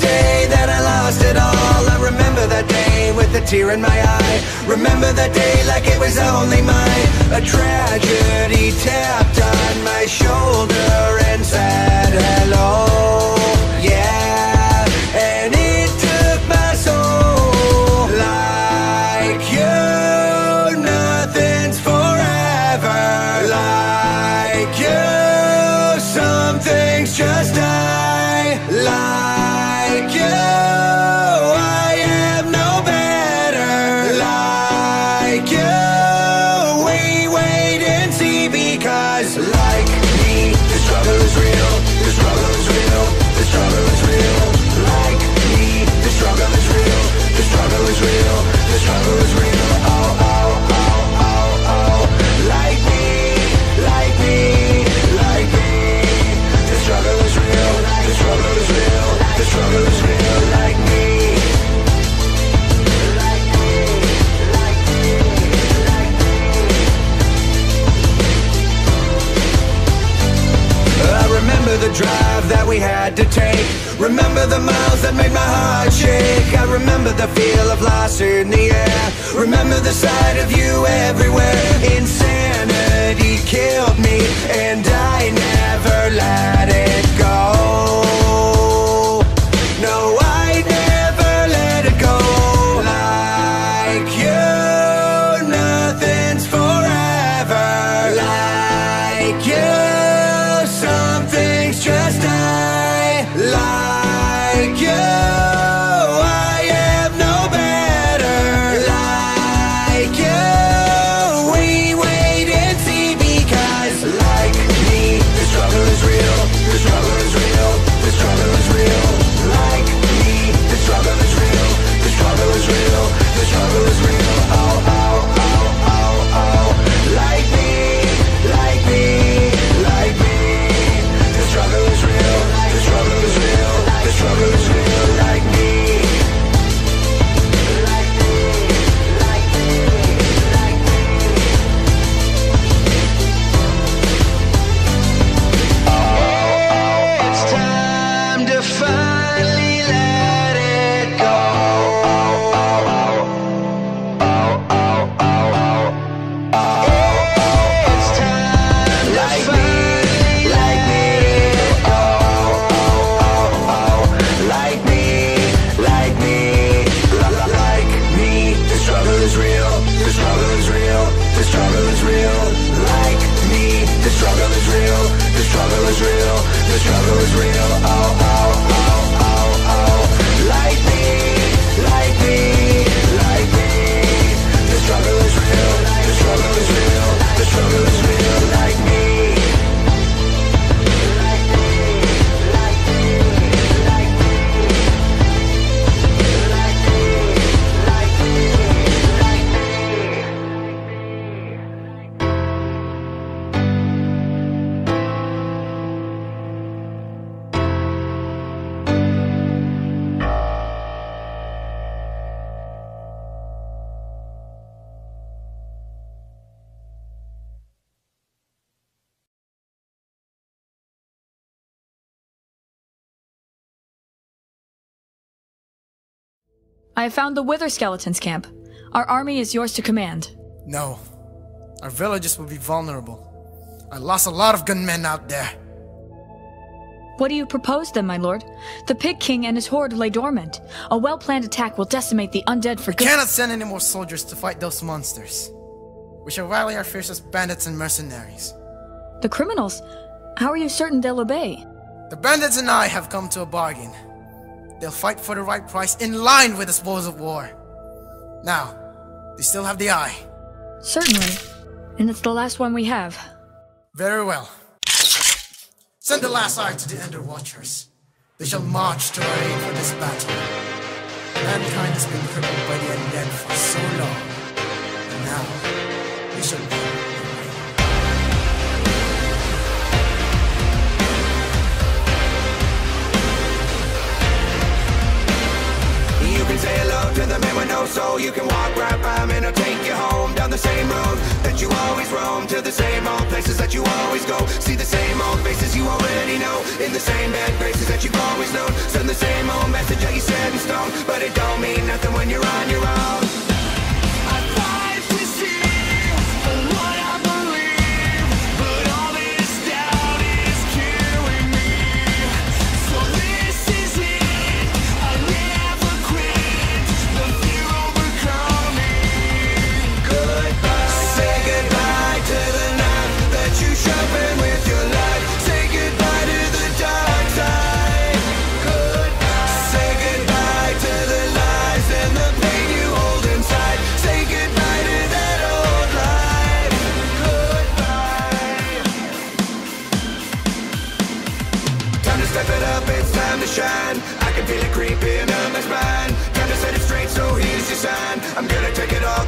Day that I lost it all. I remember that day with a tear in my eye. Remember that day like it was only mine. A tragedy tapped The struggle is real. Oh, oh, I have found the Wither Skeletons camp. Our army is yours to command. No. Our villages will be vulnerable. I lost a lot of gunmen out there. What do you propose then, my lord? The Pig King and his horde lay dormant. A well-planned attack will decimate the undead for good. We cannot send any more soldiers to fight those monsters. We shall rally our fiercest bandits and mercenaries. The criminals? How are you certain they'll obey? The bandits and I have come to a bargain. They'll fight for the right price in line with the spoils of war. Now, they still have the eye. Certainly. And it's the last one we have. Very well. Send the last eye to the Ender Watchers. They shall march to our aid for this battle. Mankind has been crippled by the undead for so long. And now, we shall soul. You can walk right by me and he'll take you home down the same road. that you always roam To the same old places that you always go See the same old faces you already know In the same bad graces that you've always known Send the same old message that you set in stone But it don't mean I'm gonna take it all,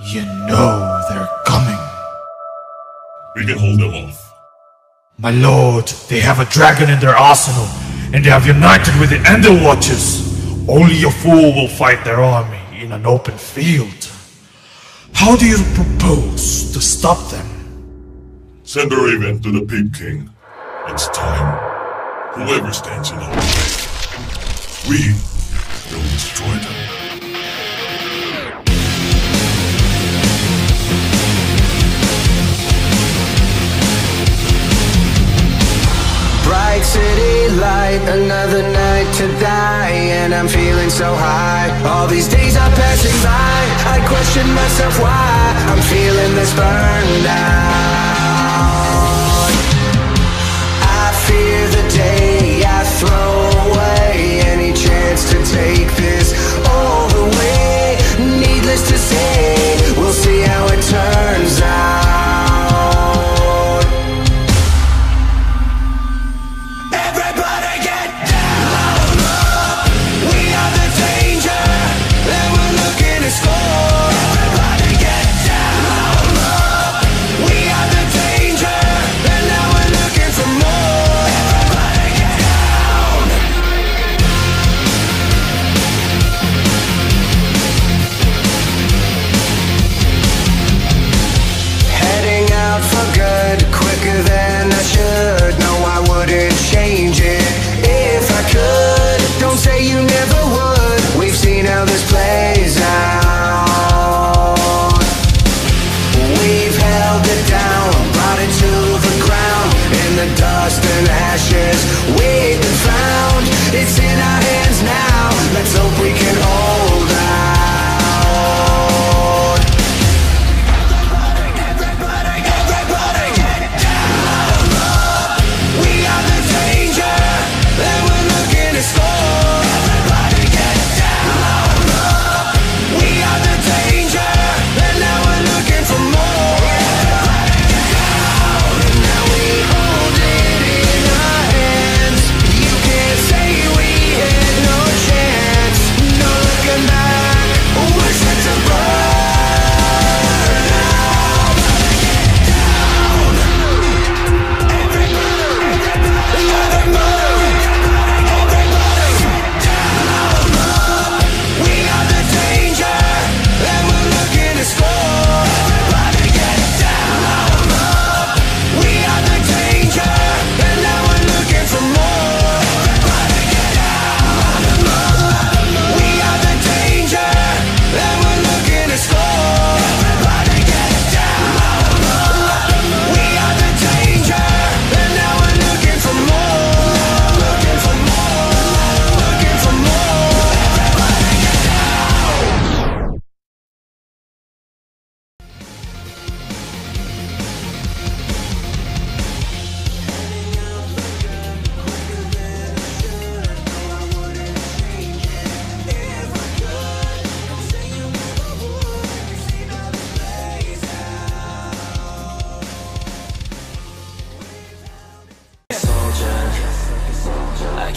You know they're coming. We can hold them off. My lord, they have a dragon in their arsenal, and they have united with the Ender Watchers. Only a fool will fight their army in an open field. How do you propose to stop them? Send a raven to the Pig King. It's time. Whoever stands in our way, we will destroy them. Bright city light, another night to die And I'm feeling so high. All these days are passing by I question myself why I'm feeling this burned out I fear the day I throw away Any chance to take this all the way Needless to say,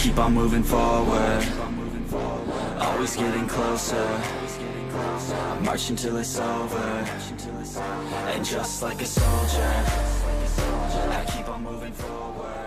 keep on moving forward. Always getting closer. I march until it's over. And just like a soldier I keep on moving forward